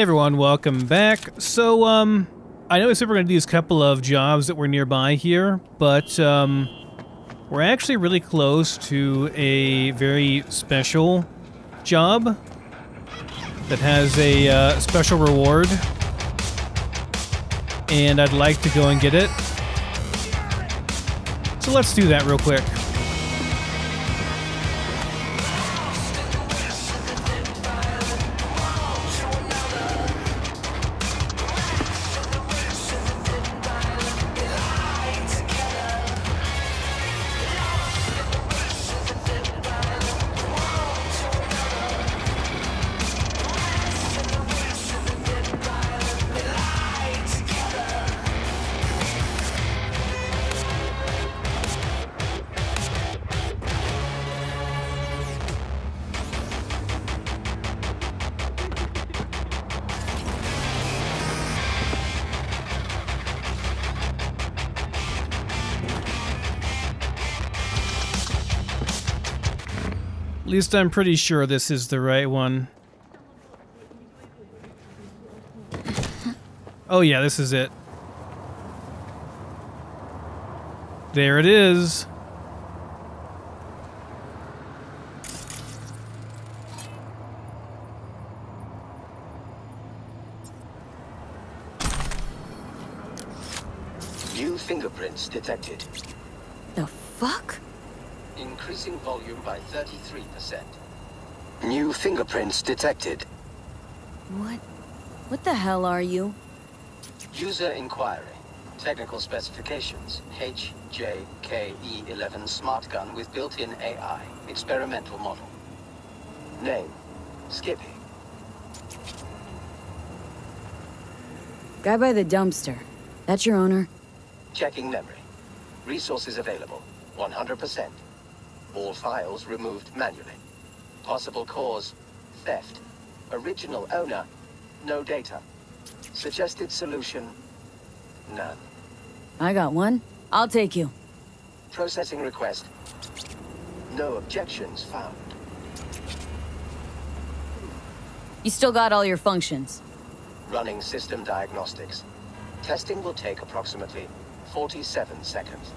Everyone, welcome back. So, um, I know I said we're going to do these couple of jobs that were nearby here, but, um, we're actually really close to a very special job that has a uh, special reward. And I'd like to go and get it. So let's do that real quick. Least I'm pretty sure this is the right one. Oh yeah, this is it. There it is. New fingerprints detected. The fuck? Increasing volume by 33%. New detected. What? What the hell are you? User inquiry. Technical specifications. HJKE11 smart gun with built-in AI. Experimental model. Name. Skippy. Guy by the dumpster. That's your owner? Checking memory. Resources available. 100%. All files removed manually. Possible cause, theft. Original owner, no data. Suggested solution, none. I got one. I'll take you. Processing request. No objections found. You still got all your functions. Running system diagnostics. Testing will take approximately 47 seconds.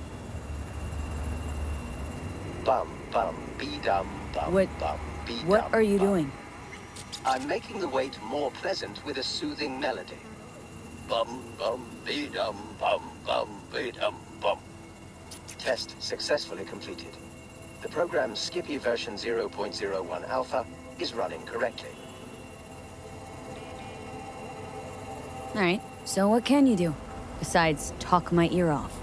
Bum, bum, be dum, bum, What- bum, be What dum, are you bum. doing? I'm making the wait more pleasant with a soothing melody. Bum bum be dum bum bum be dum bum. Test successfully completed. The program's Skippy version 0.01 alpha is running correctly. Alright, so what can you do? Besides, talk my ear off.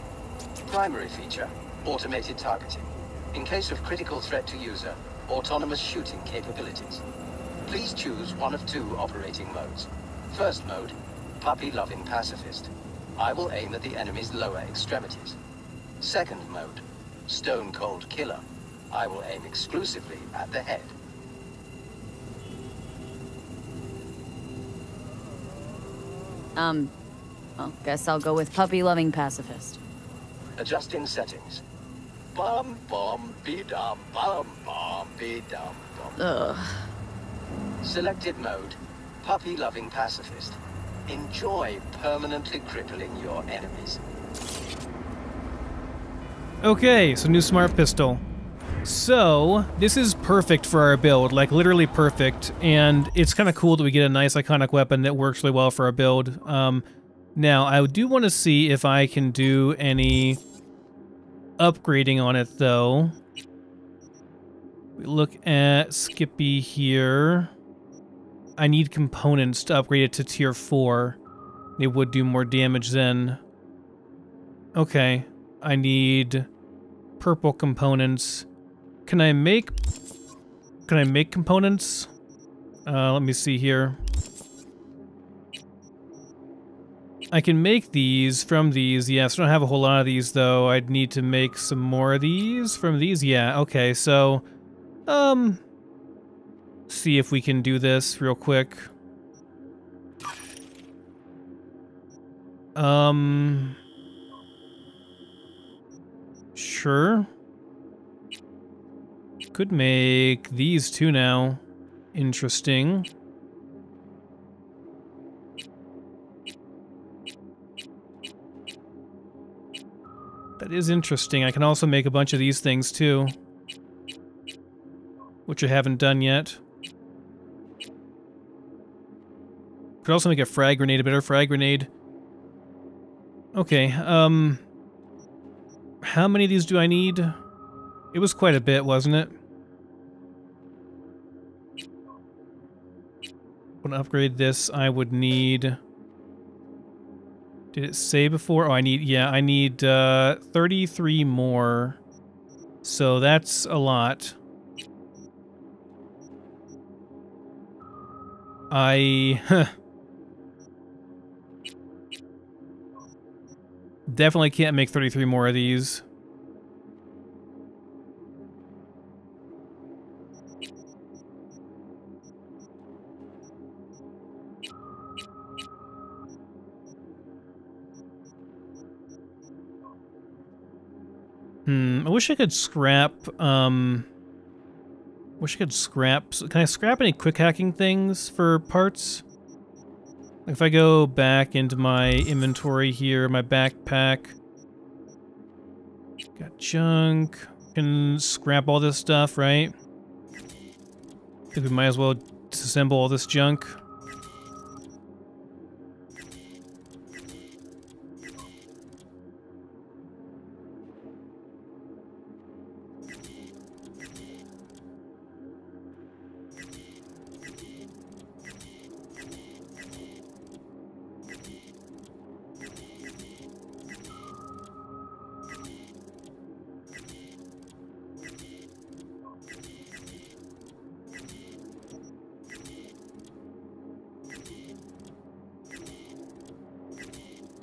Primary feature, automated targeting. In case of critical threat to user, autonomous shooting capabilities. Please choose one of two operating modes. First mode, puppy-loving pacifist. I will aim at the enemy's lower extremities. Second mode, stone cold killer. I will aim exclusively at the head. Um, well, guess I'll go with puppy-loving pacifist. Adjusting settings. Bum bum be dum bum bum be dum bum. Ugh. Selected mode, puppy-loving pacifist. Enjoy permanently crippling your enemies. Okay, so new smart pistol. So, this is perfect for our build, like literally perfect, and it's kind of cool that we get a nice iconic weapon that works really well for our build. Um, now, I do want to see if I can do any upgrading on it, though. We look at Skippy here. I need components to upgrade it to tier 4. It would do more damage then. Okay. I need purple components. Can I make... Can I make components? Uh, let me see here. I can make these from these. Yes, I don't have a whole lot of these, though. I'd need to make some more of these from these. Yeah, okay, so... Um, see if we can do this real quick. Um, sure. Could make these two now. Interesting. That is interesting. I can also make a bunch of these things too. Which I haven't done yet. Could also make a frag grenade, a better frag grenade. Okay, um... How many of these do I need? It was quite a bit, wasn't it? Want to upgrade this, I would need... Did it say before? Oh, I need, yeah, I need uh, 33 more. So that's a lot. I... Definitely can't make 33 more of these. Hmm, I wish I could scrap, um... Wish I could scrap... Can I scrap any quick hacking things for parts? If I go back into my inventory here, my backpack... Got junk. Can scrap all this stuff, right? I think we might as well disassemble all this junk.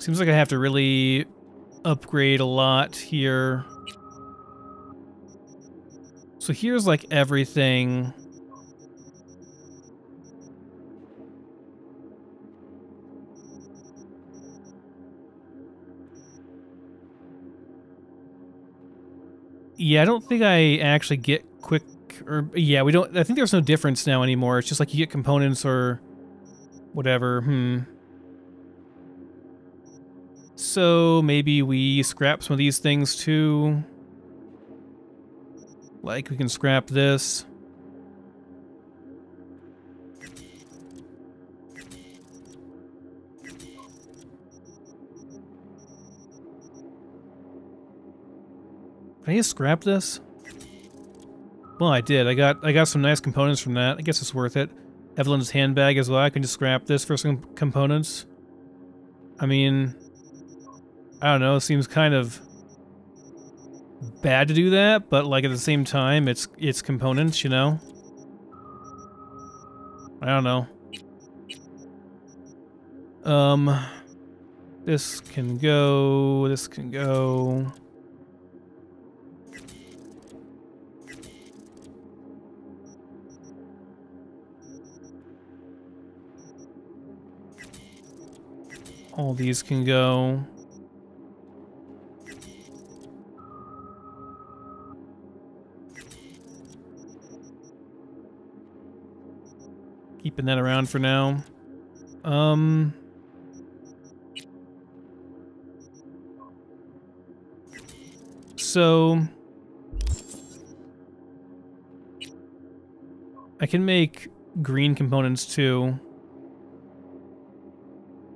Seems like I have to really upgrade a lot here. So here's like everything. Yeah, I don't think I actually get quick or yeah, we don't I think there's no difference now anymore. It's just like you get components or whatever. Hmm. So maybe we scrap some of these things too. Like we can scrap this. Can I just scrap this? Well, I did. I got I got some nice components from that. I guess it's worth it. Evelyn's handbag as well. I can just scrap this for some components. I mean, I don't know, it seems kind of bad to do that, but like at the same time, it's it's components, you know? I don't know. Um, this can go, this can go. All these can go. Keeping that around for now. Um... So... I can make green components too.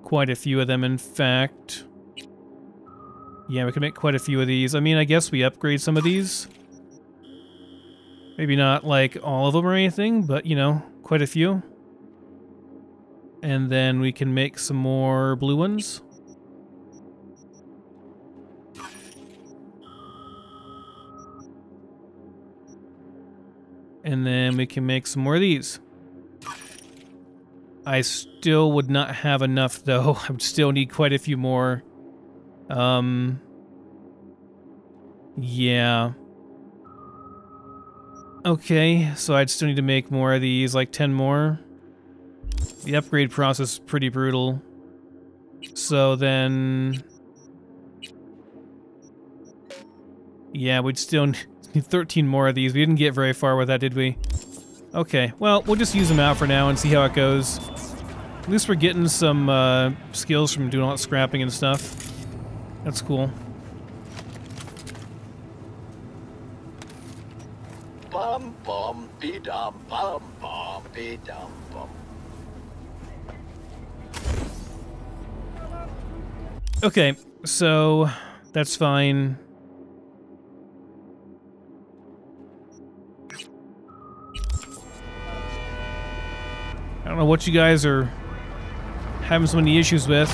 Quite a few of them, in fact. Yeah, we can make quite a few of these. I mean, I guess we upgrade some of these. Maybe not, like, all of them or anything, but, you know, quite a few. And then we can make some more blue ones. And then we can make some more of these. I still would not have enough, though. I would still need quite a few more. Um, yeah. Okay, so I'd still need to make more of these, like 10 more the upgrade process is pretty brutal. So then... Yeah, we'd still need 13 more of these. We didn't get very far with that, did we? Okay, well, we'll just use them out for now and see how it goes. At least we're getting some uh, skills from doing all that scrapping and stuff. That's cool. Bum, bum, be-dum, bum, bum, be-dum. Okay, so that's fine. I don't know what you guys are having so many issues with.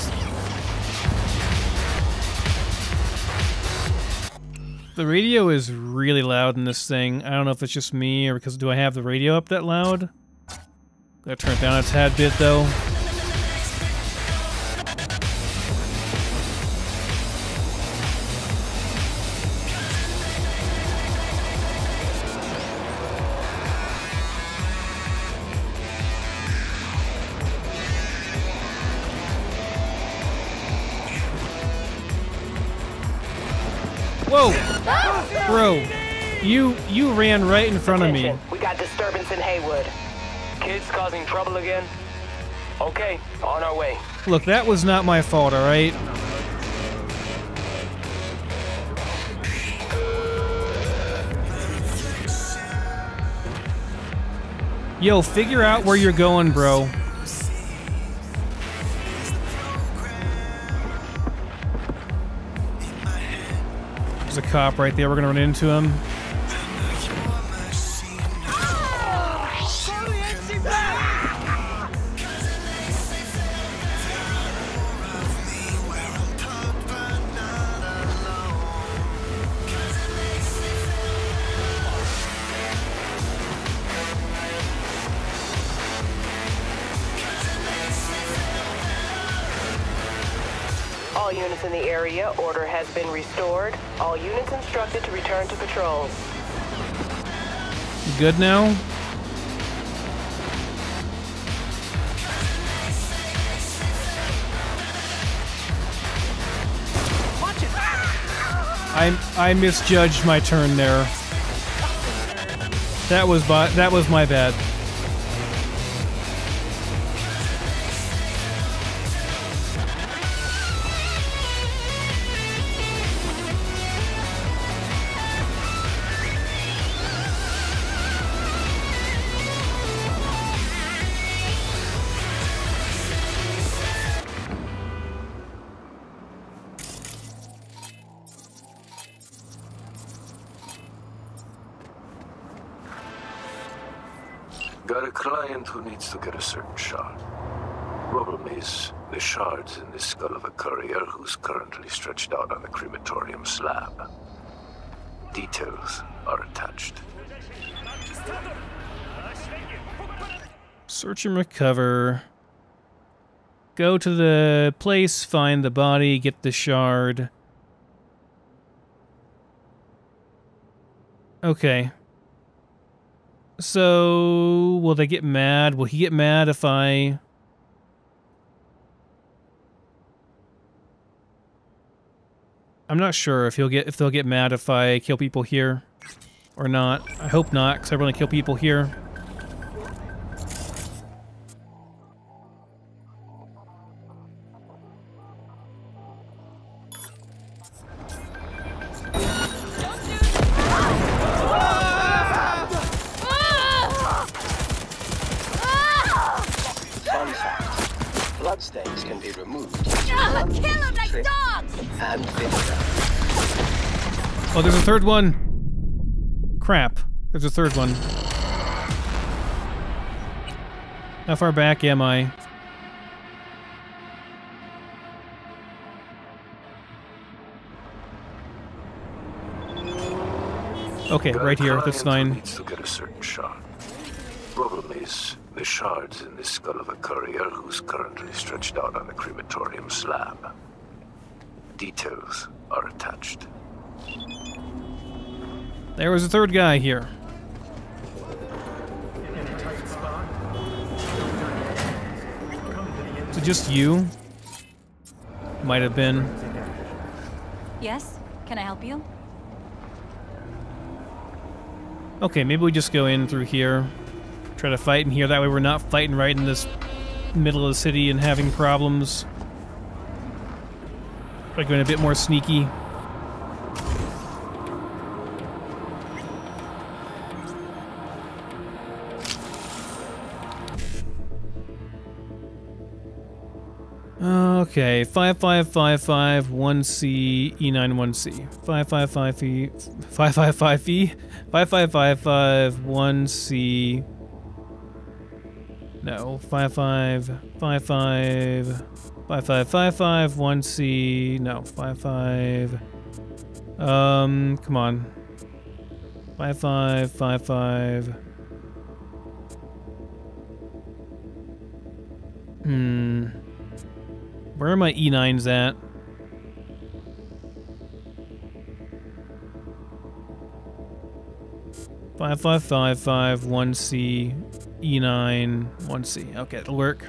The radio is really loud in this thing. I don't know if it's just me or because do I have the radio up that loud? Gotta turn it down a tad bit though. You you ran right in front of me. We got disturbance in Heywood. Kids causing trouble again? Okay, on our way. Look, that was not my fault, alright? Yo, figure out where you're going, bro. There's a cop right there. We're gonna run into him. Good now? I I misjudged my turn there. That was by, that was my bad. Stretched out on the crematorium slab. Details are attached. Search and recover. Go to the place, find the body, get the shard. Okay. So, will they get mad? Will he get mad if I... I'm not sure if he'll get if they'll get mad if I kill people here or not. I hope not, because I want to kill people here. Crap. There's a third one. How far back am I? Okay, right here. That's fine. needs to get a certain shard. Problem is, the shard's in the skull of a courier who's currently stretched out on the crematorium slab. Details are attached. There was a third guy here. Is it just you? Might have been. Yes? Can I help you? Okay, maybe we just go in through here. Try to fight in here. That way we're not fighting right in this middle of the city and having problems. Try going a bit more sneaky. Okay, 5555 1C E9 1C. 555 E 555 E 5555 1C No, 5555 5555 1C no, 55 Um, come on. 5555 Hmm. Where are my E9s at? Five five five five one C E nine one C. Okay, it'll work.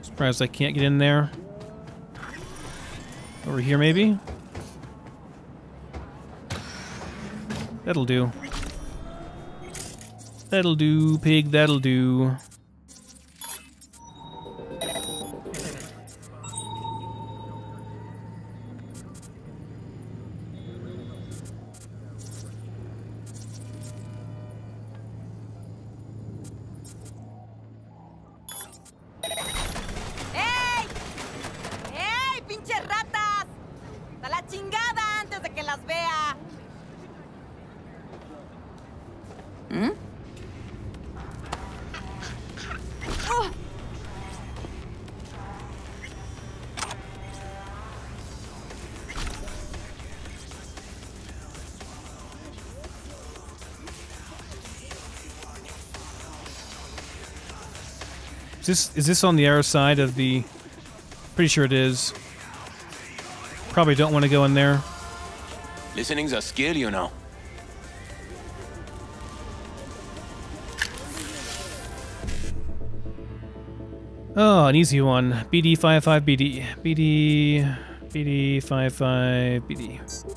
Surprised I can't get in there. Over here, maybe? That'll do. That'll do, pig, that'll do. Is this, is this on the arrow side of the... Pretty sure it is. Probably don't want to go in there. Listening's a skill, you know. Oh, an easy one. BD55BD. BD... BD55BD.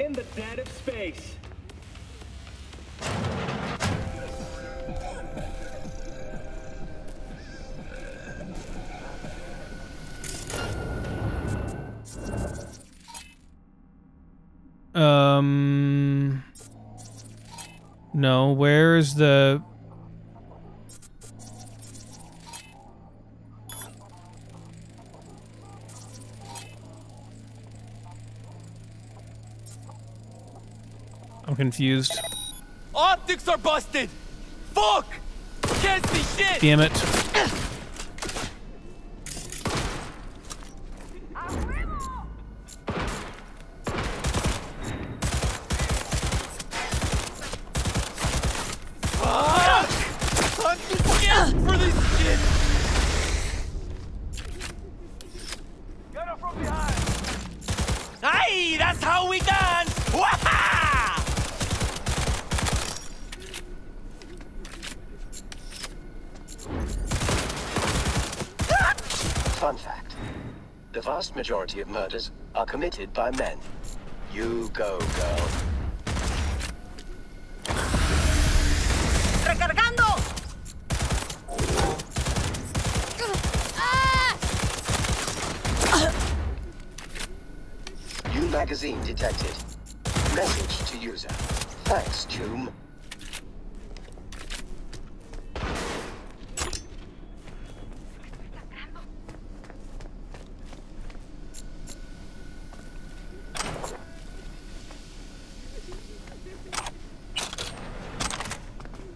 In the dead of space. Confused. Optics are busted! Fuck! Can't see shit! Damn it. Majority of murders are committed by men. You go, girl. ¡Recargando! New magazine detected.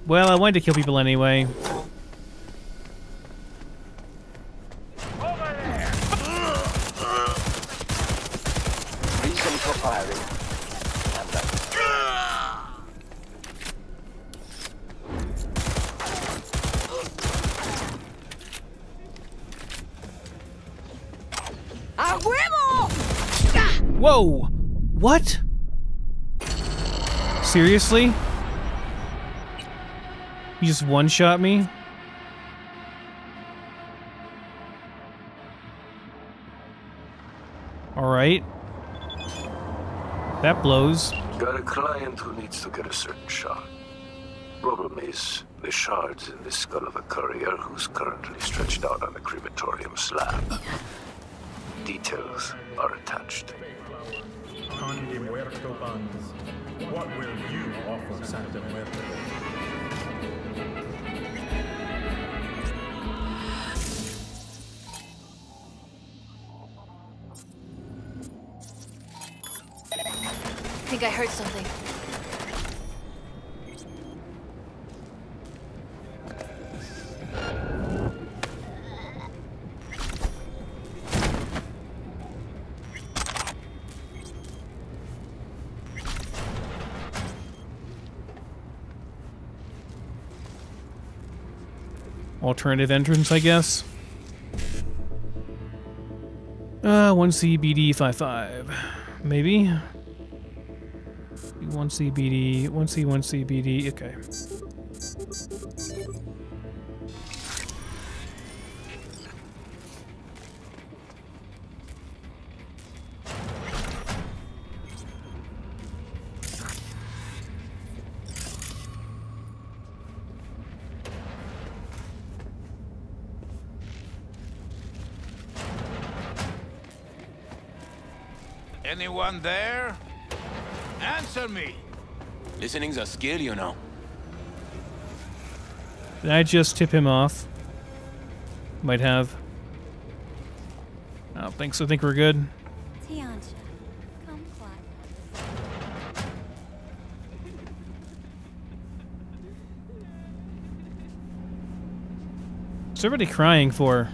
Well, I wanted to kill people anyway. Reason for firing. And that. ¡A huevo! Whoa! What? Seriously? You just one-shot me? Alright. That blows. Got a client who needs to get a certain shot. Problem is, the shard's in the skull of a courier who's currently stretched out on the crematorium slab. Details are attached. Pan Muerto Bands. What will you offer Santa Muerte? think I heard something. alternative entrance, I guess. Uh, 1CBD55. Maybe. 1 CBD, 1 C, 1 CBD, okay. Anyone there? Answer me! Listening's a skill, you know. Did I just tip him off? Might have. I don't think so. I think we're good. Tiancha, come quiet. What's everybody crying for?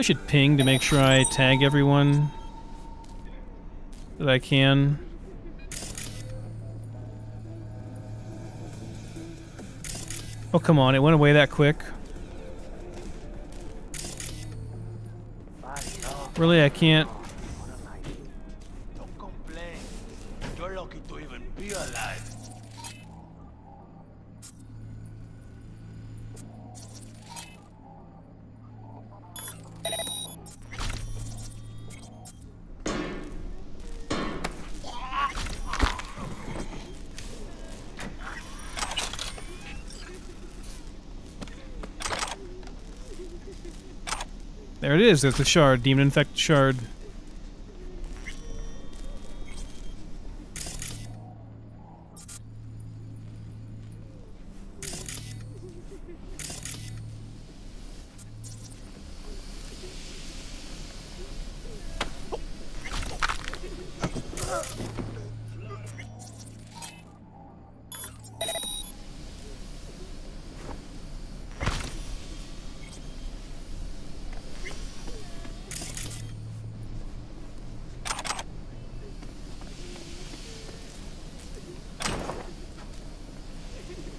Probably should ping to make sure I tag everyone that I can. Oh, come on. It went away that quick. Really, I can't. Is. There's the shard. Demon infected shard.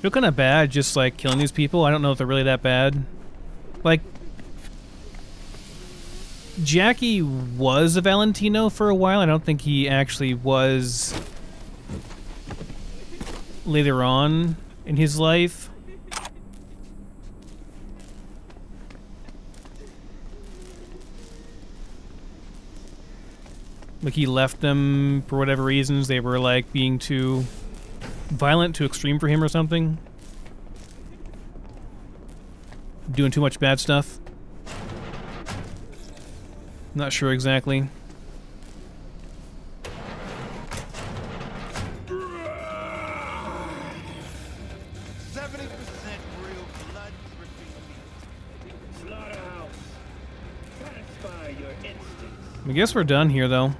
Feel kind of bad just like killing these people. I don't know if they're really that bad. Like, Jackie was a Valentino for a while. I don't think he actually was later on in his life. Like he left them for whatever reasons. They were like being too violent, too extreme for him or something. Doing too much bad stuff. Not sure exactly. Seventy percent real blood Slaughterhouse. Satisfy your instincts. I guess we're done here, though.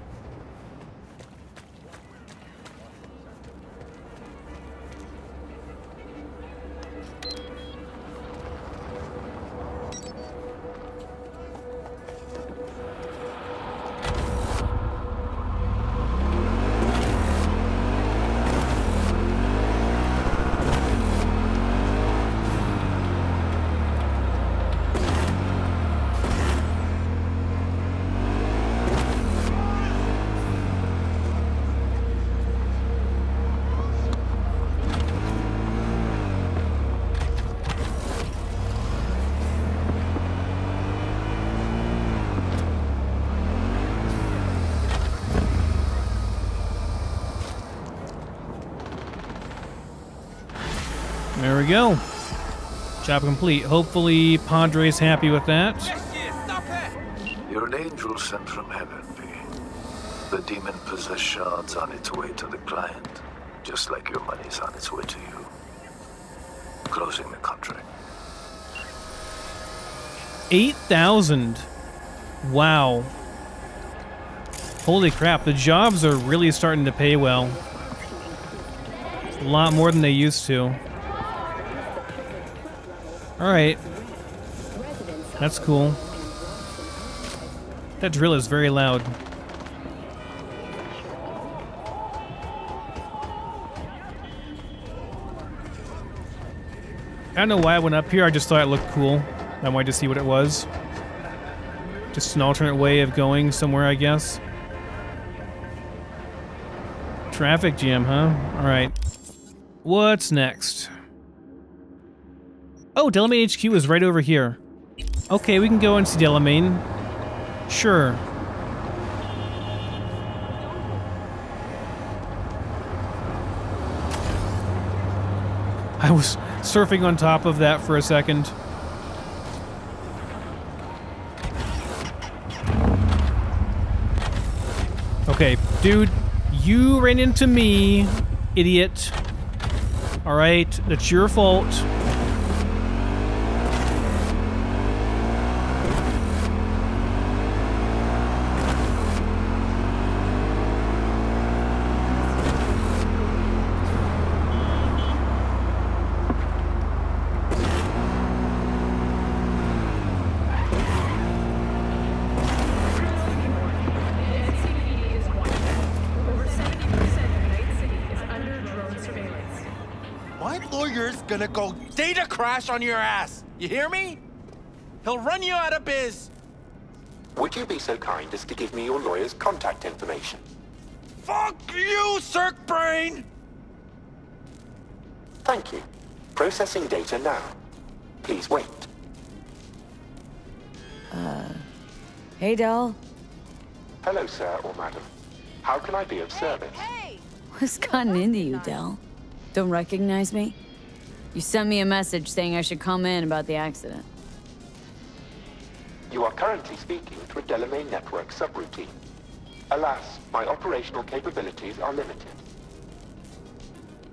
Go. Job complete. Hopefully Padre's happy with that. You're an angel sent from heaven. The demon-possessed shard's on its way to the client, just like your money's on its way to you. Closing the contract. 8,000. Wow. Holy crap, the jobs are really starting to pay well. A lot more than they used to. Alright. That's cool. That drill is very loud. I don't know why I went up here, I just thought it looked cool. I wanted to see what it was. Just an alternate way of going somewhere, I guess. Traffic jam, huh? Alright. What's next? Oh, Delamain HQ is right over here. Okay, we can go and see Delamain. Sure. I was surfing on top of that for a second. Okay, dude, you ran into me, idiot. Alright, that's your fault. Crash on your ass. You hear me? He'll run you out of biz. Would you be so kind as to give me your lawyer's contact information? Fuck you, Cirque Brain! Thank you. Processing data now. Please wait. Uh, hey, Dell. Hello, sir or madam. How can I be of service? Hey! What's gotten into you, Dell? Don't recognize me? You sent me a message saying I should come in about the accident. You are currently speaking to a Delamain Network subroutine. Alas, my operational capabilities are limited.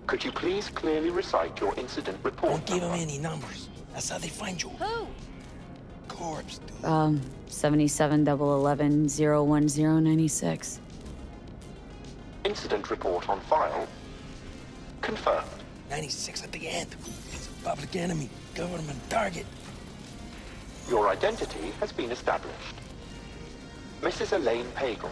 Could you please clearly recite your incident report Don't give him number? any numbers. That's how they find you. Who? Corpse. Um, 77 11 Incident report on file. Confirmed. 96 at the end. It's a public enemy. Government target. Your identity has been established. Mrs. Elaine Pagels,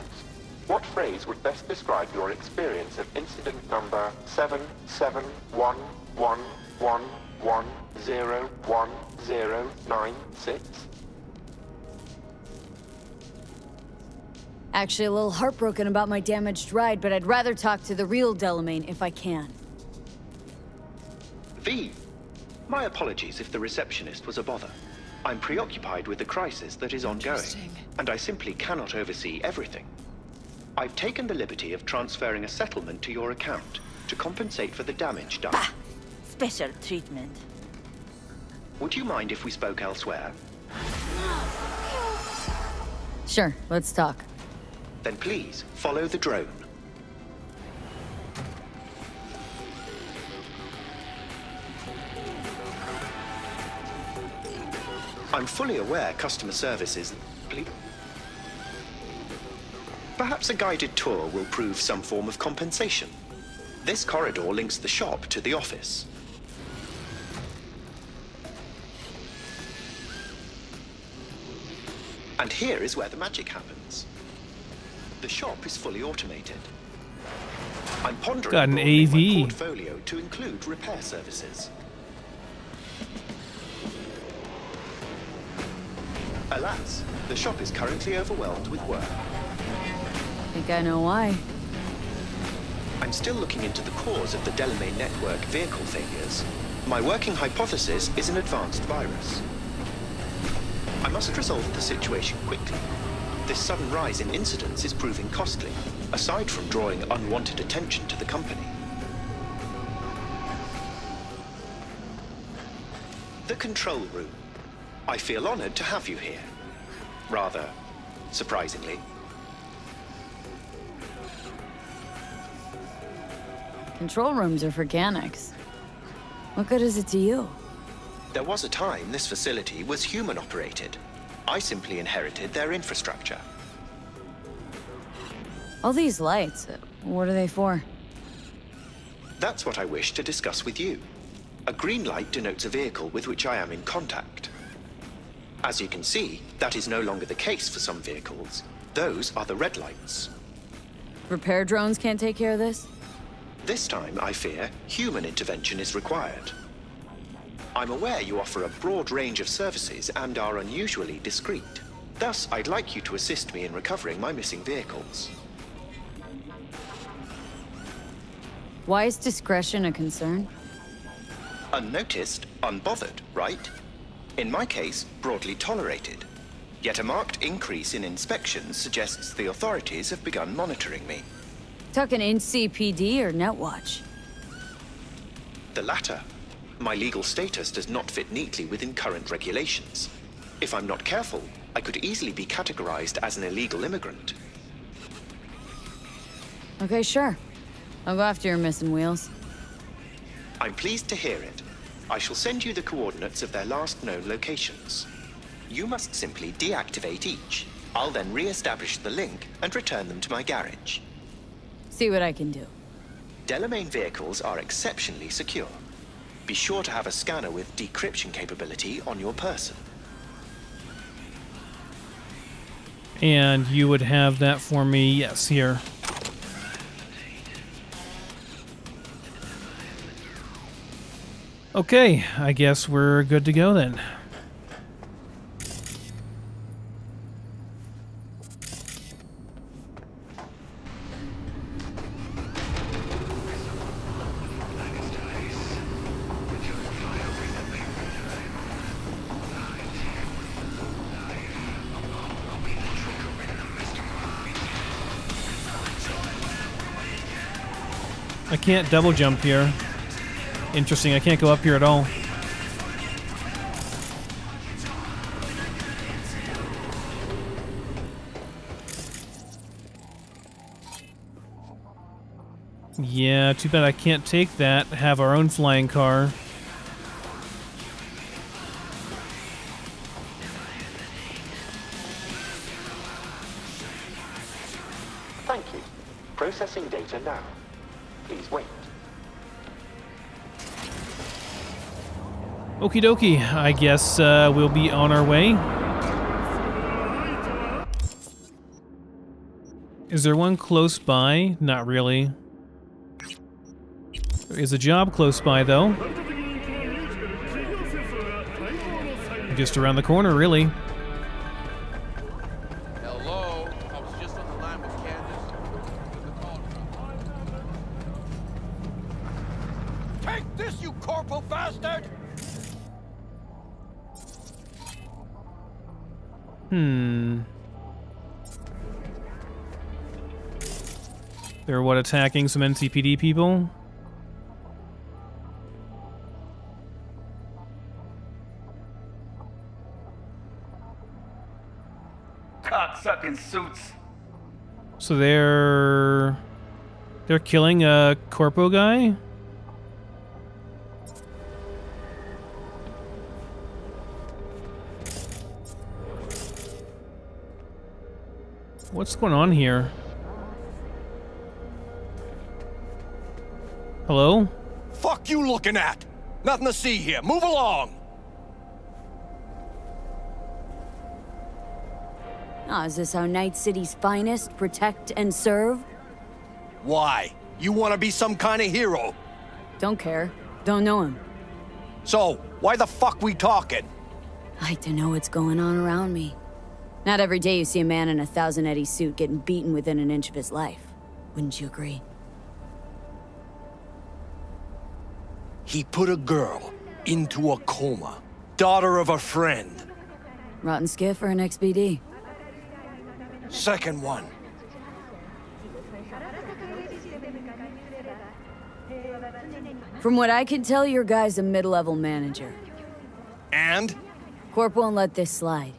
what phrase would best describe your experience of incident number 771111101096? Actually, a little heartbroken about my damaged ride, but I'd rather talk to the real Delamain if I can. V. My apologies if the receptionist was a bother. I'm preoccupied with the crisis that is ongoing, and I simply cannot oversee everything. I've taken the liberty of transferring a settlement to your account to compensate for the damage done. Ah, special treatment. Would you mind if we spoke elsewhere? Sure, let's talk. Then please follow the drone. I'm fully aware customer service is. Perhaps a guided tour will prove some form of compensation. This corridor links the shop to the office. And here is where the magic happens. The shop is fully automated. I'm pondering Got an AV. portfolio to include repair services. Alas, the shop is currently overwhelmed with work. I Think I know why. I'm still looking into the cause of the Delamain network vehicle failures. My working hypothesis is an advanced virus. I must resolve the situation quickly. This sudden rise in incidents is proving costly, aside from drawing unwanted attention to the company. The control room. I feel honored to have you here. Rather, surprisingly. Control rooms are for Ganics. What good is it to you? There was a time this facility was human operated. I simply inherited their infrastructure. All these lights, uh, what are they for? That's what I wish to discuss with you. A green light denotes a vehicle with which I am in contact. As you can see, that is no longer the case for some vehicles. Those are the red lights. Repair drones can't take care of this? This time, I fear, human intervention is required. I'm aware you offer a broad range of services and are unusually discreet. Thus, I'd like you to assist me in recovering my missing vehicles. Why is discretion a concern? Unnoticed, unbothered, right? In my case, broadly tolerated. Yet a marked increase in inspections suggests the authorities have begun monitoring me. Talking NCPD or Netwatch? The latter. My legal status does not fit neatly within current regulations. If I'm not careful, I could easily be categorized as an illegal immigrant. Okay, sure. I'll go after your missing wheels. I'm pleased to hear it. I shall send you the coordinates of their last known locations. You must simply deactivate each. I'll then re-establish the link and return them to my garage. See what I can do. Delamain vehicles are exceptionally secure. Be sure to have a scanner with decryption capability on your person. And you would have that for me, yes, here. Okay, I guess we're good to go then. I can't double jump here. Interesting, I can't go up here at all. Yeah, too bad I can't take that, have our own flying car. Okie dokie, I guess uh, we'll be on our way. Is there one close by? Not really. There is a job close by, though. Just around the corner, really. Attacking some NCPD people? Cocksucking suits. So they're... They're killing a corpo guy? What's going on here? Hello? Fuck you looking at? Nothing to see here. Move along! Ah, is this how Night City's finest protect and serve? Why? You want to be some kind of hero? Don't care. Don't know him. So, why the fuck we talking? I like to know what's going on around me. Not every day you see a man in a Thousand Eddie suit getting beaten within an inch of his life. Wouldn't you agree? He put a girl into a coma. Daughter of a friend. Rotten skiff or an XBD? Second one. From what I can tell, your guy's a mid-level manager. And? Corp won't let this slide.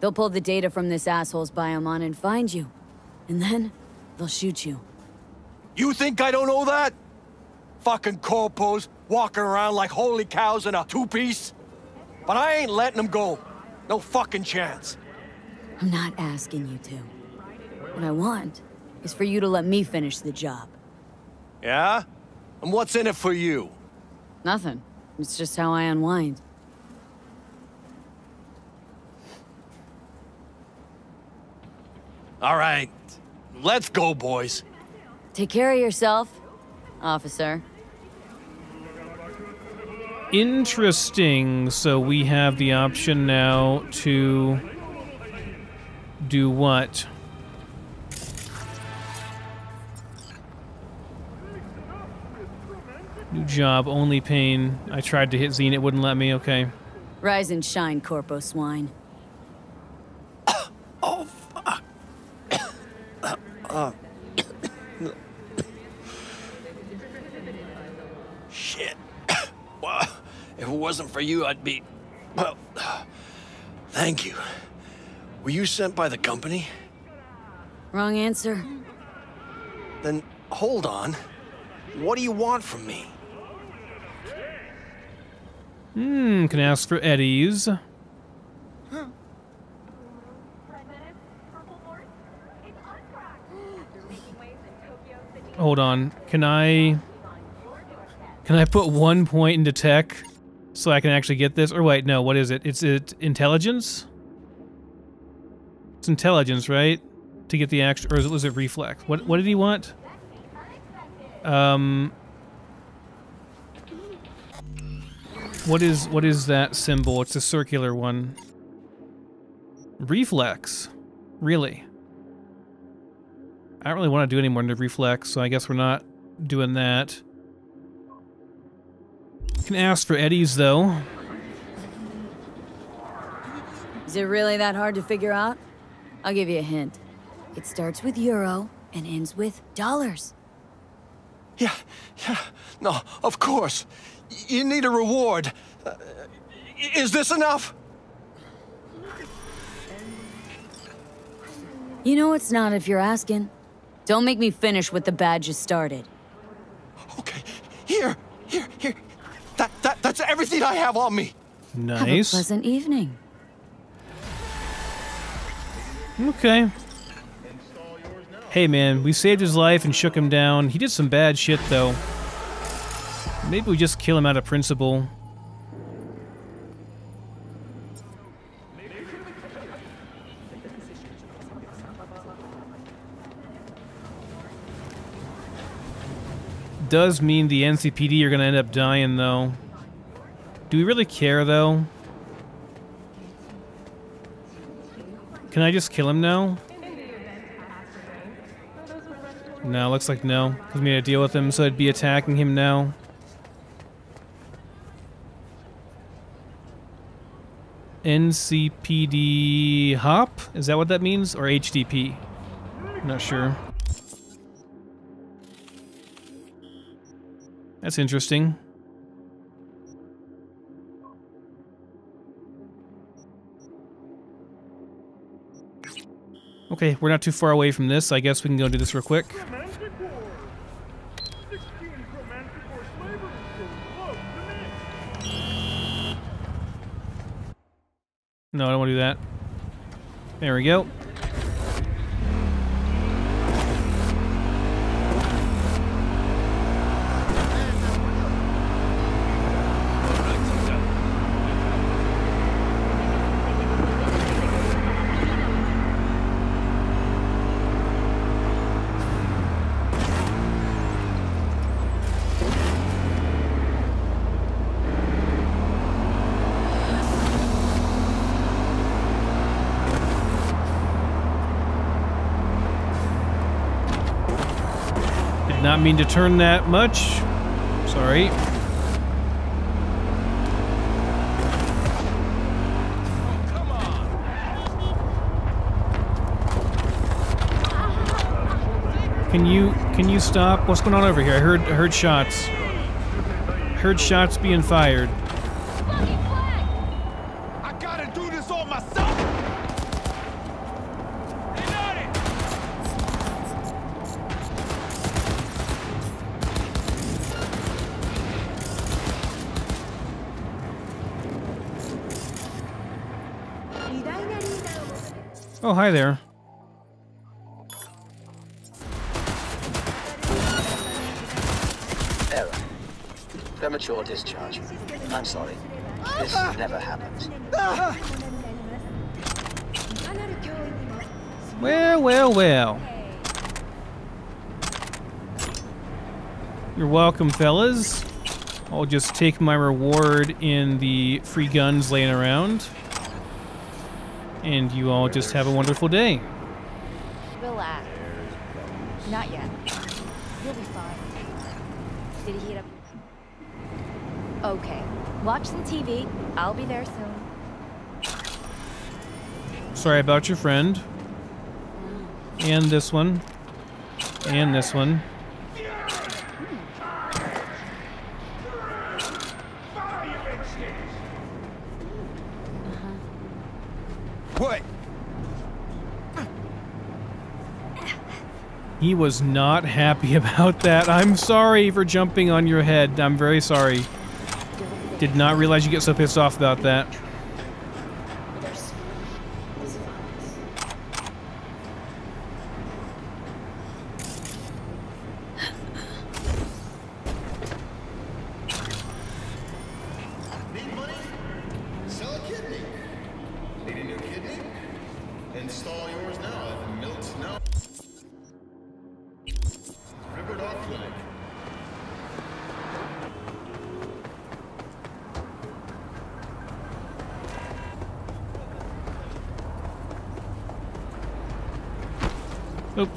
They'll pull the data from this asshole's biomon and find you. And then, they'll shoot you. You think I don't know that? Fucking corpos walking around like holy cows in a two-piece? But I ain't letting them go. No fucking chance. I'm not asking you to. What I want is for you to let me finish the job. Yeah? And what's in it for you? Nothing. It's just how I unwind. All right. Let's go, boys. Take care of yourself, officer. Interesting. So we have the option now to do what? New job, only pain. I tried to hit Zine, it wouldn't let me. Okay. Rise and shine, Corpo Swine. oh, fuck. uh. Shit. well, if it wasn't for you, I'd be... Well, thank you. Were you sent by the company? Wrong answer. Then hold on. What do you want from me? Hmm, can I ask for Eddie's. Hold on. Can I... Can I put one point into tech so I can actually get this? Or wait, no, what is it? It's it intelligence? It's intelligence, right? To get the action, or was it reflex? What what did he want? Um, what is what is that symbol? It's a circular one. Reflex, really? I don't really want to do any more than reflex, so I guess we're not doing that. Can ask for Eddie's though. Is it really that hard to figure out? I'll give you a hint. It starts with euro and ends with dollars. Yeah, yeah, no, of course. You need a reward. Uh, is this enough? You know it's not if you're asking. Don't make me finish what the badge has started. Okay, here, here, here. That, that, that's everything I have on me. Nice. Have a pleasant evening. Okay. Hey man, we saved his life and shook him down. He did some bad shit though. Maybe we just kill him out of principle. Does mean the NCPD are gonna end up dying though. Do we really care though? Can I just kill him now? No, looks like no. Because we had to deal with him, so I'd be attacking him now. NCPD hop? Is that what that means? Or HDP? not sure. That's interesting. Okay, we're not too far away from this. I guess we can go do this real quick. No, I don't want to do that. There we go. Did mean to turn that much. Sorry. Can you can you stop? What's going on over here? I heard I heard shots. Heard shots being fired. Hi there. Error. Premature discharge. I'm sorry. This never happened. Well, well, well. You're welcome, fellas. I'll just take my reward in the free guns laying around. And you all just have a wonderful day. Relax. Not yet. You'll be fine. Did he heat up? Okay. Watch some TV. I'll be there soon. Sorry about your friend. And this one. And this one. What? He was not happy about that. I'm sorry for jumping on your head. I'm very sorry. Did not realize you get so pissed off about that.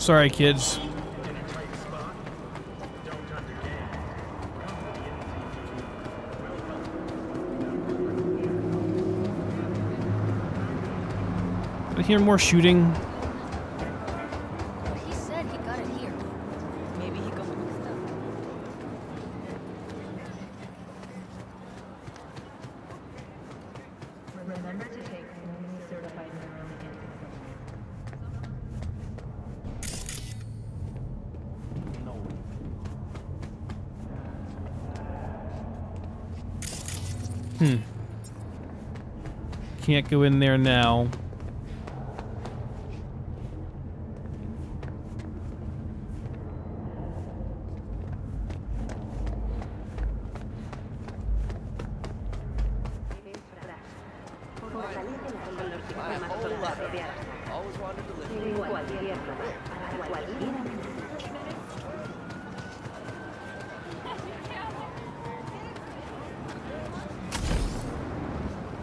Sorry, kids. I hear more shooting. He said he got it here. Maybe he got mixed up. Remember to take only certified mineral Hmm. Can't go in there now.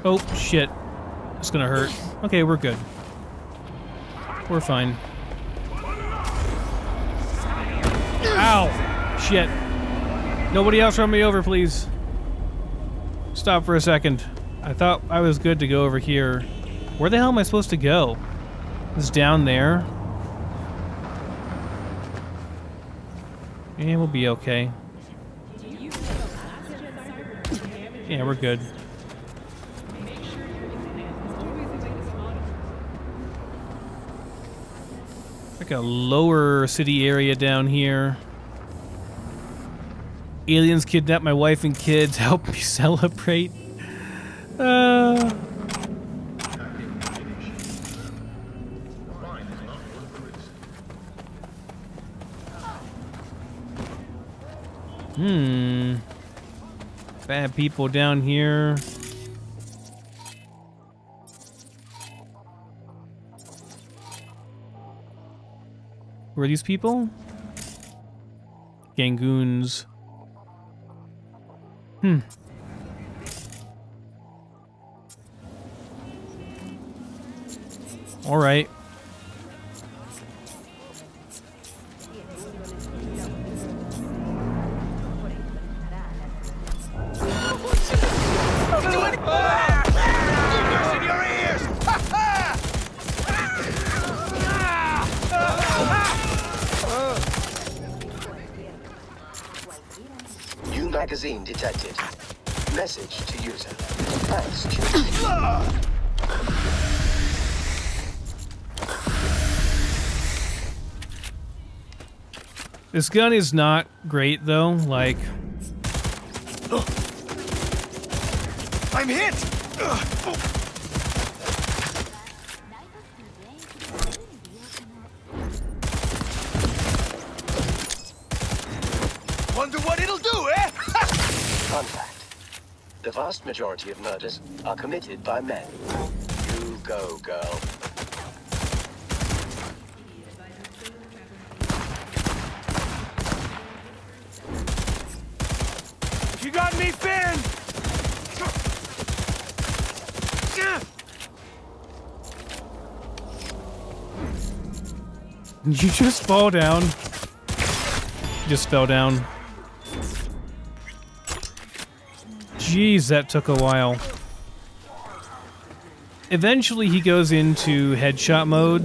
Oh, shit. It's gonna hurt. Okay, we're good. We're fine. Ow! Shit. Nobody else run me over, please. Stop for a second. I thought I was good to go over here. Where the hell am I supposed to go? It's down there. Yeah, we'll be okay. Yeah, we're good. A lower city area down here. Aliens kidnap my wife and kids. Help me celebrate. Uh, hmm. Bad people down here. Who are these people? Gangoons. Hmm. All right. gun is not great though, like... I'm hit! Wonder what it'll do, eh? Fun fact. The vast majority of murders are committed by men. You go, girl. you just fall down? You Just fell down. Jeez, that took a while. Eventually, he goes into headshot mode.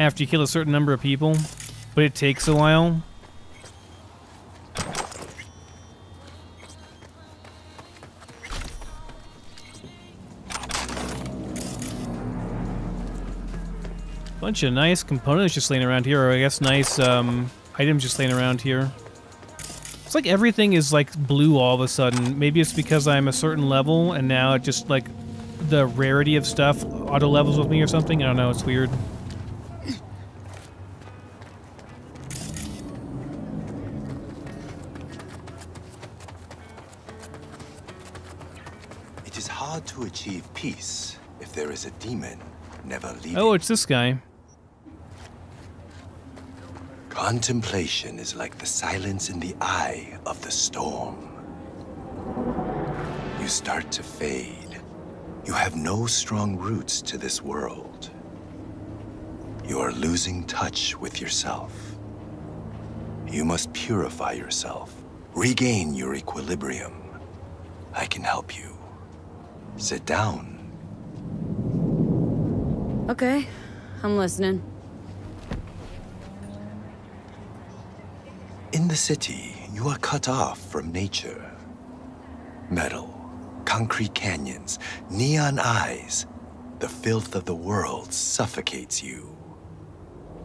After you kill a certain number of people, but it takes a while. Bunch of nice components just laying around here, or I guess nice um, items just laying around here. It's like everything is like blue all of a sudden. Maybe it's because I'm a certain level and now it just like the rarity of stuff auto levels with me or something. I don't know. It's weird. It is hard to achieve peace if there is a demon never leaving. Oh, it's this guy. Contemplation is like the silence in the eye of the storm. You start to fade. You have no strong roots to this world. You are losing touch with yourself. You must purify yourself, regain your equilibrium. I can help you. Sit down. Okay, I'm listening. In the city, you are cut off from nature. Metal, concrete canyons, neon eyes. The filth of the world suffocates you.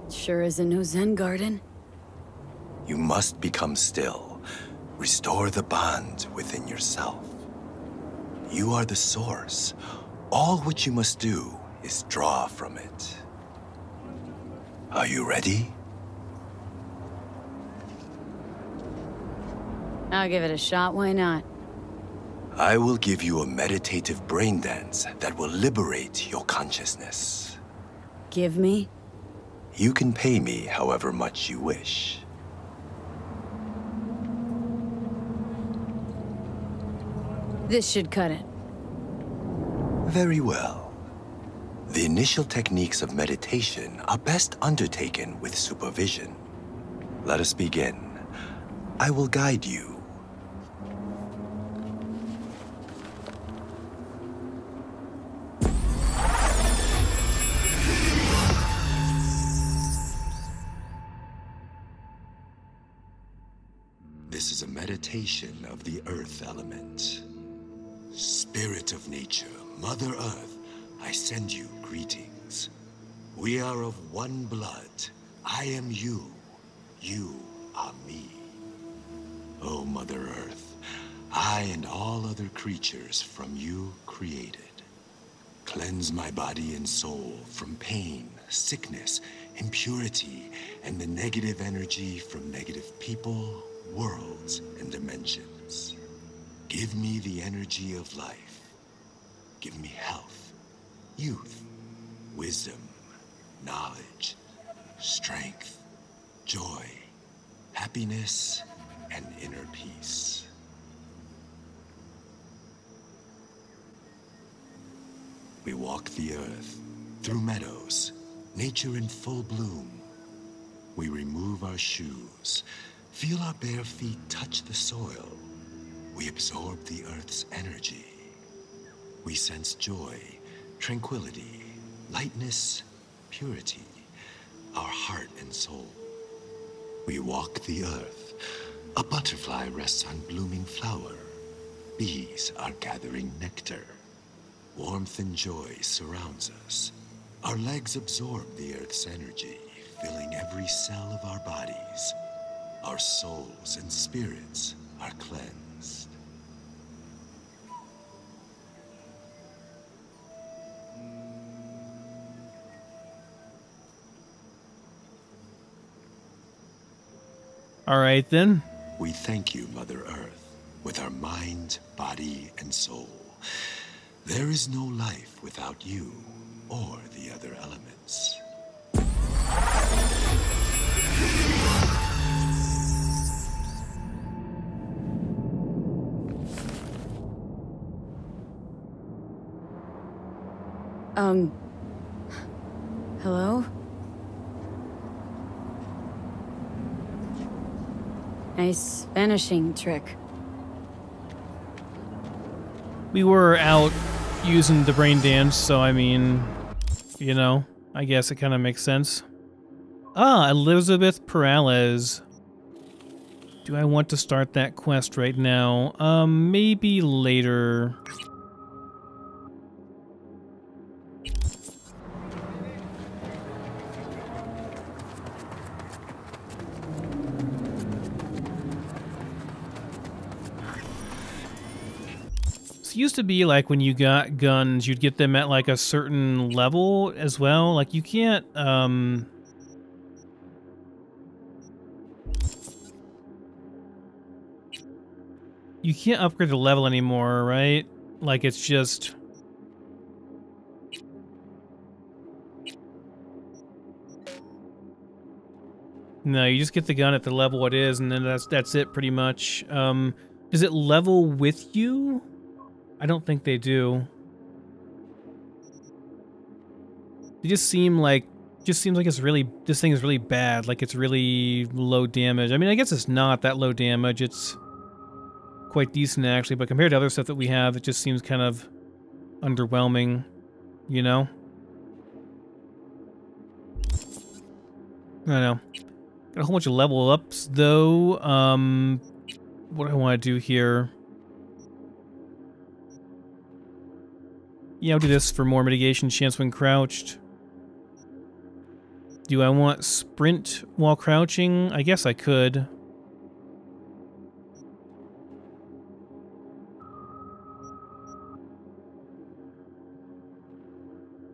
Sure isn't no Zen garden. You must become still. Restore the bond within yourself. You are the source. All which you must do is draw from it. Are you ready? I'll give it a shot, why not? I will give you a meditative brain dance that will liberate your consciousness. Give me? You can pay me however much you wish. This should cut it. Very well. The initial techniques of meditation are best undertaken with supervision. Let us begin. I will guide you. Meditation of the earth element. Spirit of nature, Mother Earth, I send you greetings. We are of one blood. I am you. You are me. O Mother Earth, I and all other creatures from you created. Cleanse my body and soul from pain, sickness, impurity, and the negative energy from negative people, worlds, and dimensions. Give me the energy of life. Give me health, youth, wisdom, knowledge, strength, joy, happiness, and inner peace. We walk the earth through meadows, nature in full bloom. We remove our shoes, feel our bare feet touch the soil. We absorb the earth's energy. We sense joy, tranquility, lightness, purity, our heart and soul. We walk the earth. A butterfly rests on blooming flower. Bees are gathering nectar. Warmth and joy surrounds us. Our legs absorb the earth's energy, filling every cell of our bodies our souls and spirits are cleansed. All right, then. We thank you, Mother Earth, with our mind, body, and soul. There is no life without you or the other elements. Um. Hello? Nice vanishing trick. We were out using the brain dance, so I mean, you know, I guess it kind of makes sense. Ah, Elizabeth Peralez. Do I want to start that quest right now? Um, maybe later. Used to be like when you got guns, you'd get them at like a certain level as well. Like you can't, um... You can't upgrade the level anymore, right? Like it's just... No, you just get the gun at the level it is, and then that's that's it pretty much. Um, does it level with you? I don't think they do. They just seem like just seems like it's really this thing is really bad, like it's really low damage. I mean, I guess it's not that low damage. It's quite decent actually, but compared to other stuff that we have, it just seems kind of underwhelming, you know? I don't know. Got a whole bunch of level ups though. Um what do I want to do here? Yeah, I'll do this for more mitigation chance when crouched. Do I want sprint while crouching? I guess I could.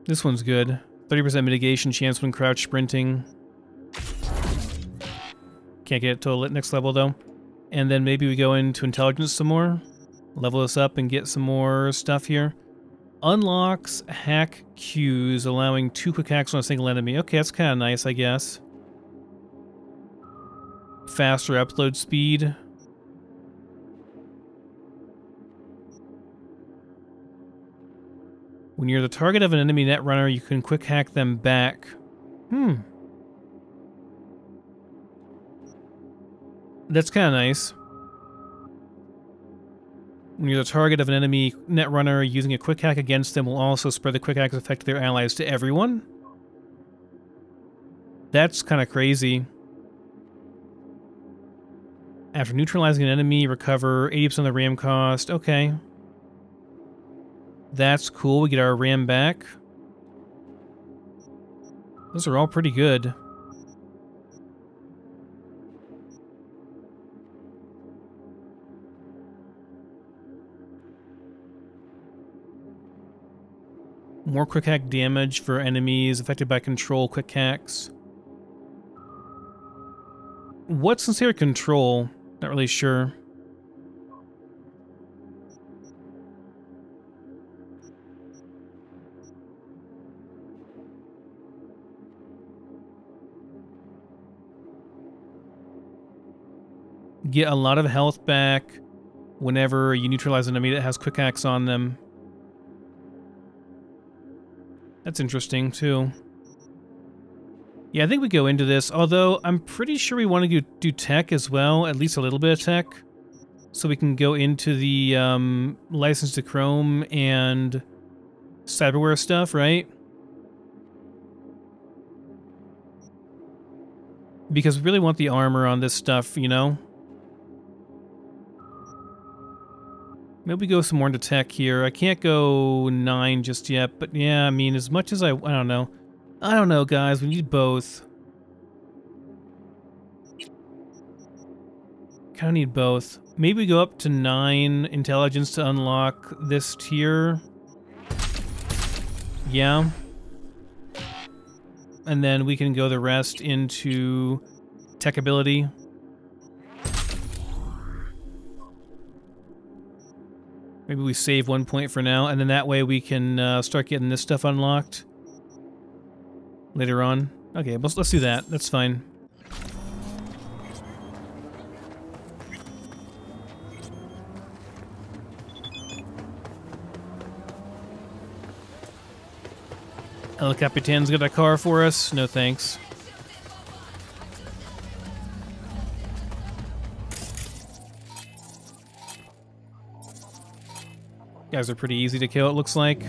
This one's good. 30% mitigation chance when crouch sprinting. Can't get it to a next level though. And then maybe we go into intelligence some more. Level this up and get some more stuff here. Unlocks hack queues, allowing two quick hacks on a single enemy. Okay, that's kind of nice, I guess. Faster upload speed. When you're the target of an enemy netrunner, you can quick hack them back. Hmm. That's kind of nice. When you're the target of an enemy netrunner, using a quick hack against them will also spread the quick hack's effect to their allies to everyone. That's kind of crazy. After neutralizing an enemy, recover 80% of the RAM cost. Okay. That's cool. We get our RAM back. Those are all pretty good. More quick hack damage for enemies affected by control quick hacks. What's sincere control? Not really sure. Get a lot of health back whenever you neutralize an enemy that has quick hacks on them. That's interesting, too. Yeah, I think we go into this, although I'm pretty sure we want to do, tech as well, at least a little bit of tech. So we can go into the um, license to Chrome and cyberware stuff, right? Because we really want the armor on this stuff, you know? Maybe we go some more into tech here. I can't go 9 just yet, but yeah, I mean, as much as I... I don't know. I don't know, guys. We need both. Kind of need both. Maybe we go up to 9 intelligence to unlock this tier. Yeah. And then we can go the rest into tech ability. Maybe we save one point for now, and then that way we can uh, start getting this stuff unlocked later on. Okay, let's, let's do that. That's fine. El Capitan's got a car for us. No thanks. Guys are pretty easy to kill, it looks like.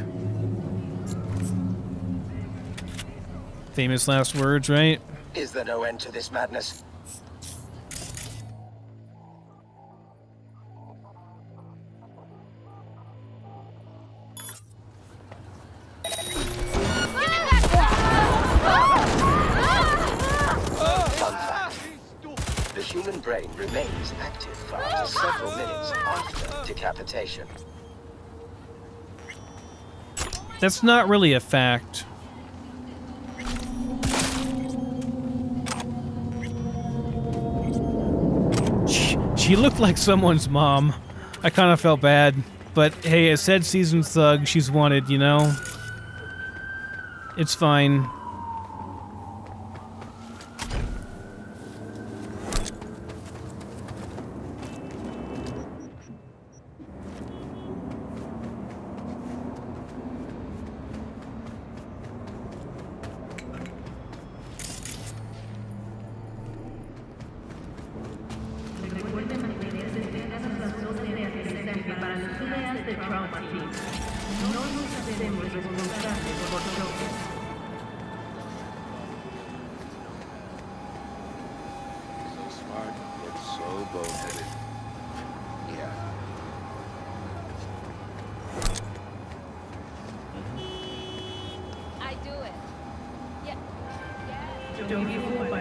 Famous last words, right? Is there no end to this madness? That's not really a fact. She, she looked like someone's mom. I kind of felt bad. But hey, it said seasoned thug. She's wanted, you know? It's fine.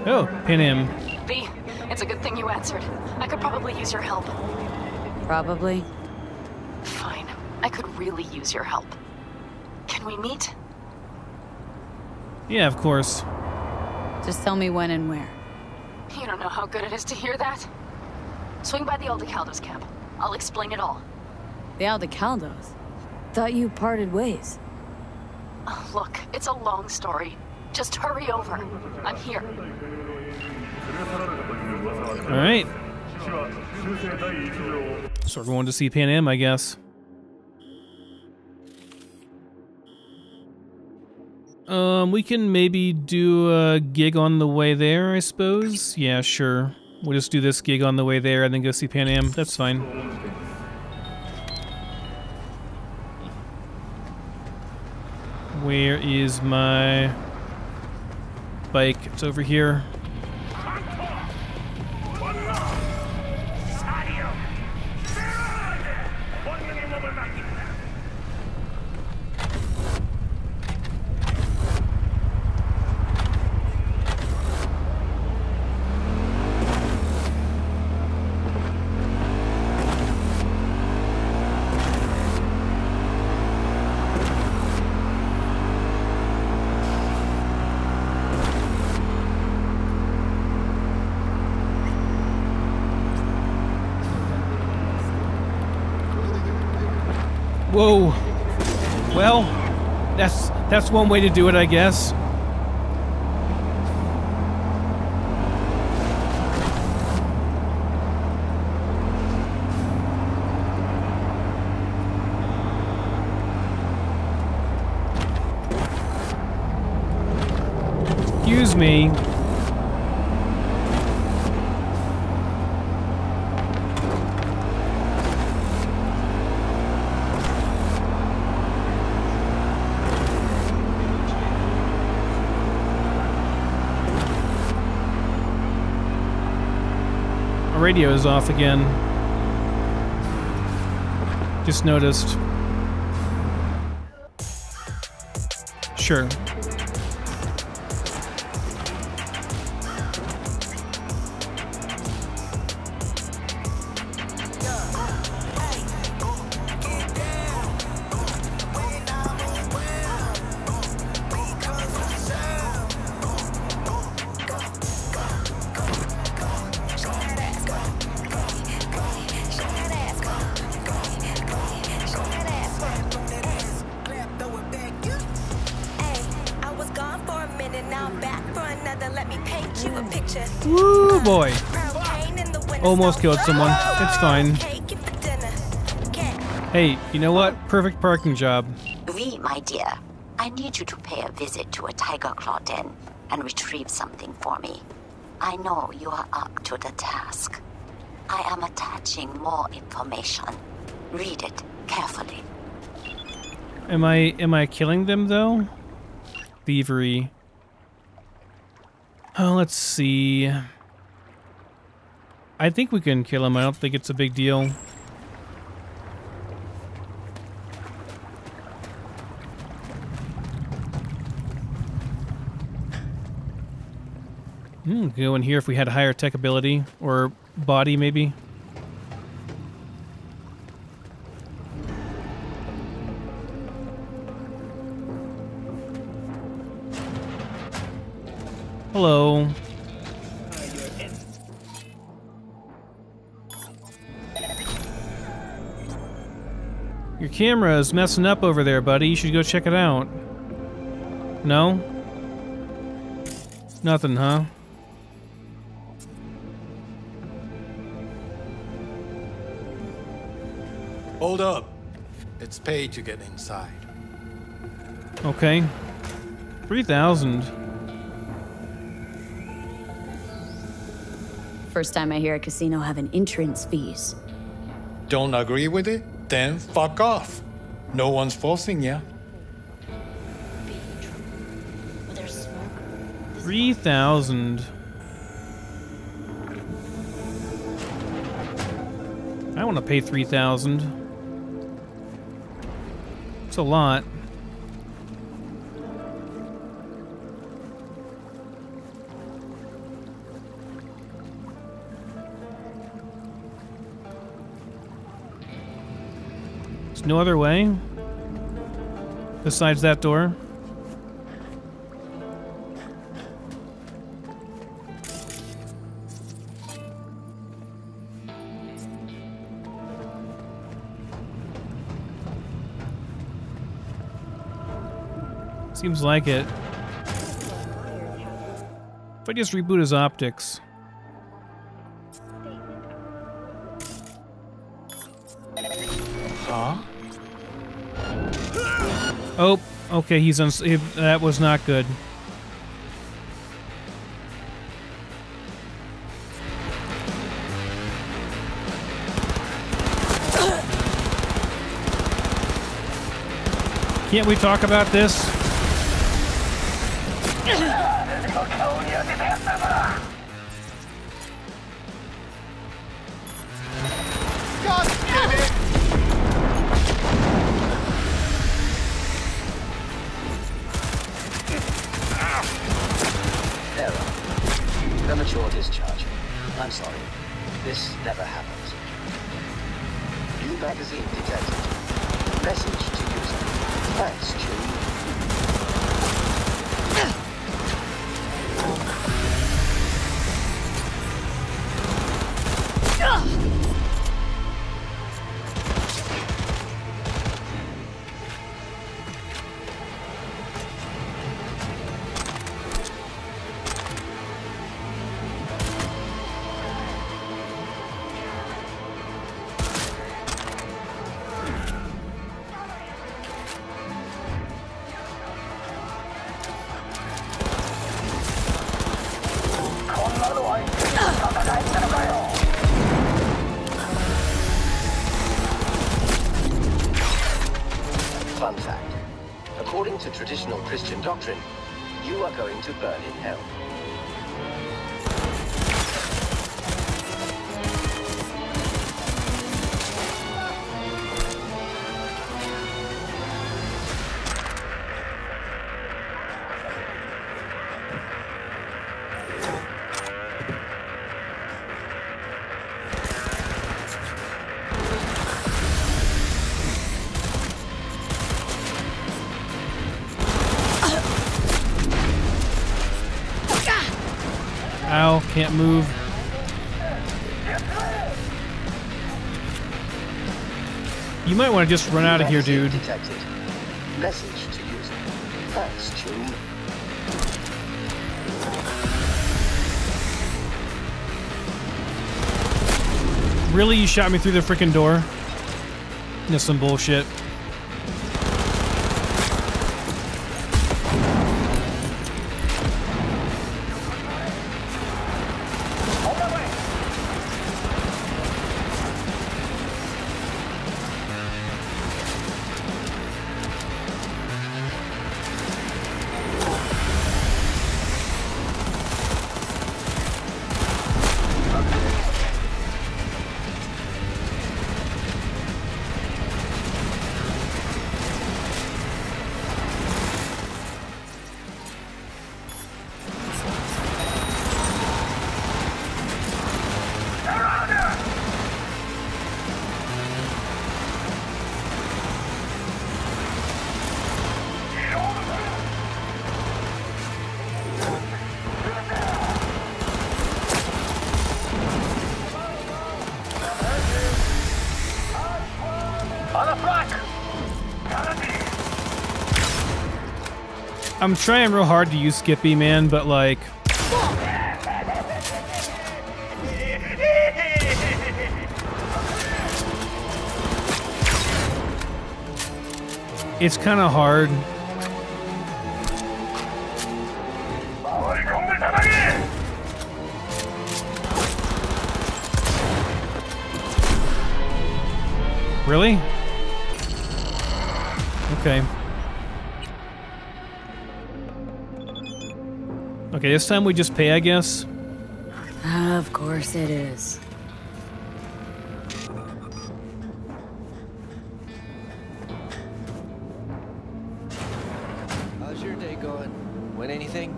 Oh, Panam. V, it's a good thing you answered. I could probably use your help. Probably. Fine. I could really use your help. Can we meet? Yeah, of course. Just tell me when and where. You don't know how good it is to hear that. Swing by the Aldecaldos camp. I'll explain it all. The Aldecaldos? Thought you parted ways. Oh, look, it's a long story. Just hurry over. I'm here. Alright. So we're going to see Panam, I guess. Um, we can maybe do a gig on the way there, I suppose. Yeah, sure. We'll just do this gig on the way there and then go see Panam. That's fine. Where is my bike? It's over here. Whoa. Well, that's one way to do it, I guess. Excuse me. Radio is off again. Just noticed. Sure. Almost killed someone. It's fine. Hey, you know what? Perfect parking job. V, my dear, I need you to pay a visit to a Tyger Claw den and retrieve something for me. I know you are up to the task. I am attaching more information. Read it carefully. Am I am I killing them though? Thievery. Oh, let's see. I think we can kill him. I don't think it's a big deal. Hmm, go in here if we had higher tech ability or body maybe. Hello. Camera is messing up over there, buddy. You should go check it out. No? Nothing, huh? Hold up. It's paid to get inside. Okay. 3,000. First time I hear a casino having entrance fees. Don't agree with it? Then fuck off. No one's forcing you. 3,000. I want to pay 3,000. It's a lot. No other way besides that door. Seems like it. If I just reboot his optics. Oh, okay, he's uns- that was not good. Can't we talk about this? can't move. You might want to just run out of here, dude. Message to Really? You shot me through the freaking door? That's some bullshit. I'm trying real hard to use Skippy, man, but like. It's kind of hard. Okay, this time we just pay, I guess. Of course it is. How's your day going? Win anything?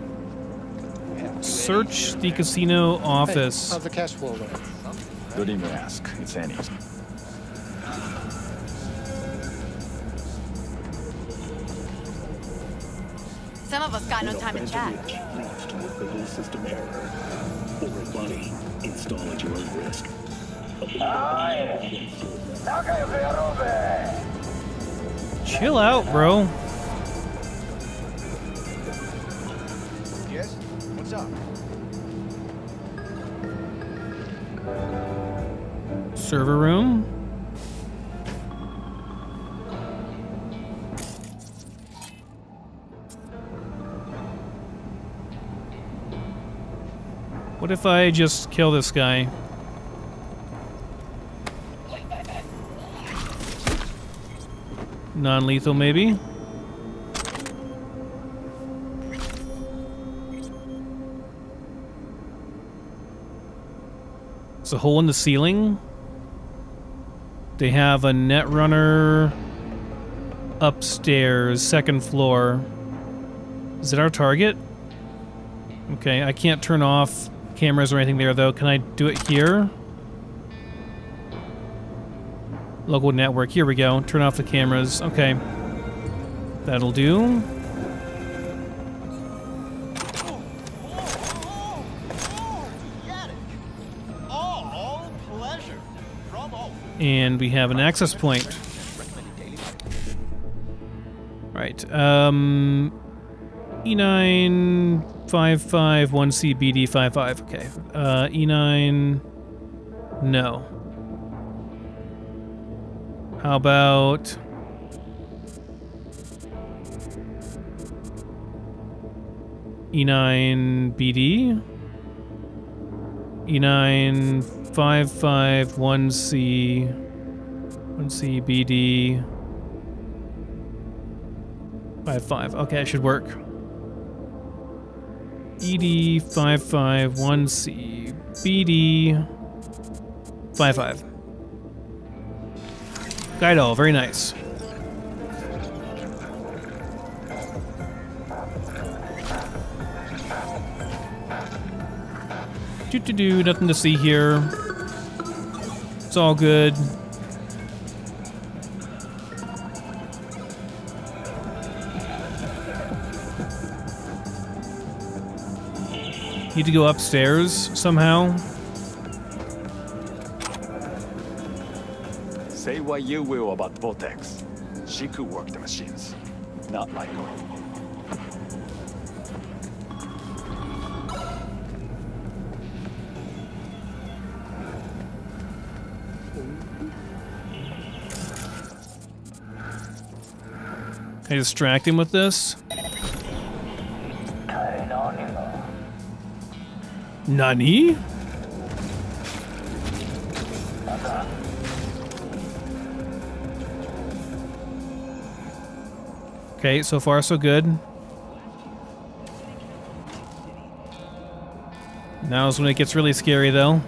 Search the casino office. How's the cash flow look? Good thing you ask. It's Annie's. Got no time to chat. Leads to a fatal system error. Or money install at your own risk. Chill out, bro. Yes? What's up? Server room. What if I just kill this guy? Non-lethal, maybe? It's a hole in the ceiling. They have a net runner upstairs, second floor. Is it our target? Okay, I can't turn off cameras or anything there, though. Can I do it here? Local network. Here we go. Turn off the cameras. Okay. That'll do. And we have an access point. Right. Um, E9 551C BD 55. Okay. Uh, E9. No. How about. E9 BD? E9 551C 1C BD 55. Okay, it should work. ED 551C BD 55. Guido, very nice. Do do do, nothing to see here. It's all good. Need to go upstairs somehow. Say what you will about Vortex. She could work the machines, not like her. I distract him with this? Nani? Okay, so far so good. Now's when it gets really scary though.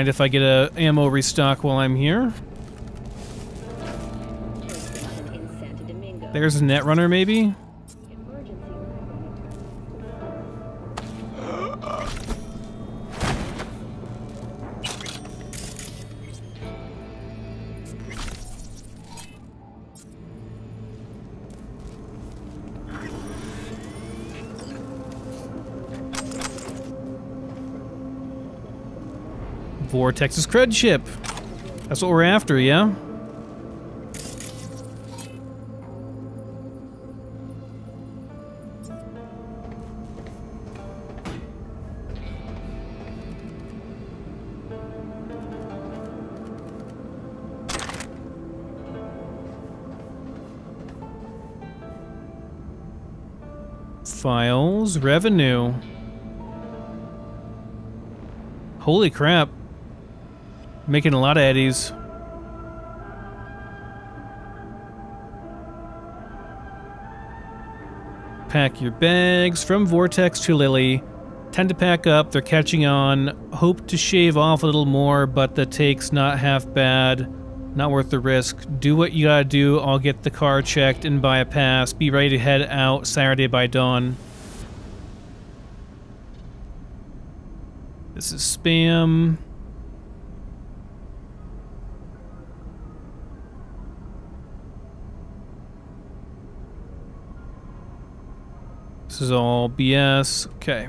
Mind if I get a ammo restock while I'm here. There's a Netrunner, maybe? Vortex's cred ship. That's what we're after, yeah? Files, revenue. Holy crap. Making a lot of eddies. Pack your bags from Vortex to Lily. Tend to pack up, they're catching on. Hope to shave off a little more, but the take's not half bad. Not worth the risk. Do what you gotta do. I'll get the car checked and buy a pass. Be ready to head out Saturday by dawn. This is spam. This is all BS. Okay.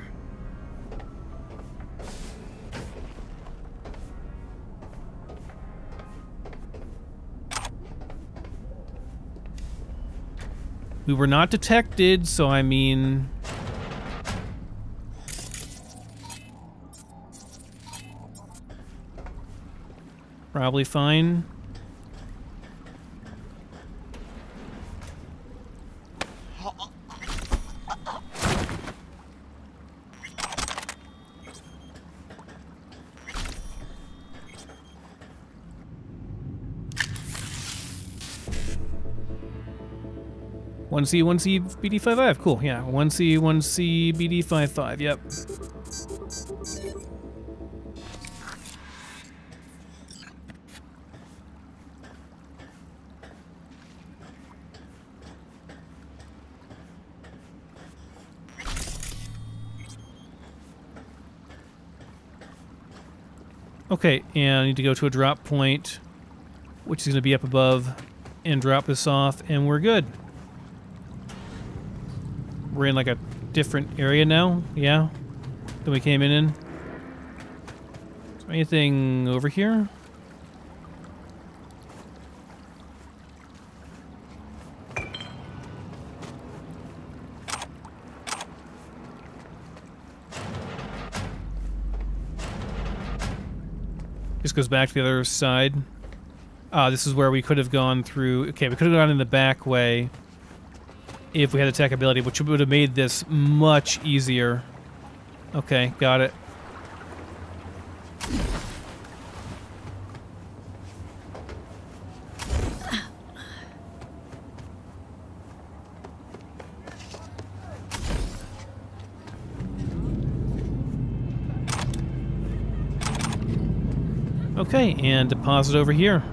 We were not detected, so I mean... Probably fine. One C, one C, BD five five. Cool. Yeah, one C, one C, BD five five. Yep. Okay, and I need to go to a drop point, which is going to be up above, and drop this off, and we're good. We're in like a different area now, yeah, than we came in in. Anything over here? This goes back to the other side. Ah, this is where we could have gone through. Okay, we could have gone in the back way if we had attack ability, which would have made this much easier. Okay, got it. Okay, and deposit over here.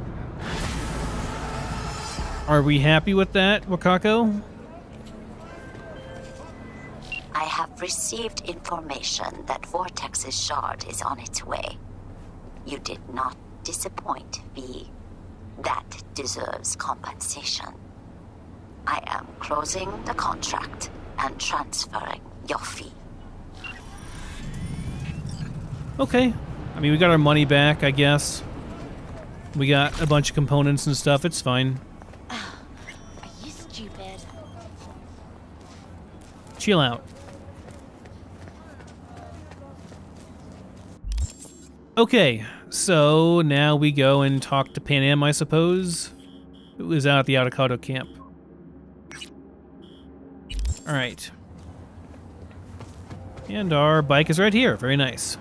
Are we happy with that, Wakako? Received information that Vortex's shard is on its way. You did not disappoint, V. That deserves compensation. I am closing the contract and transferring your fee. Okay. I mean, we got our money back, I guess. We got a bunch of components and stuff. It's fine. Ah, Are you stupid? Chill out. Okay, so now we go and talk to Panam, I suppose, who is out at the Avocado camp. All right. And our bike is right here. Very nice.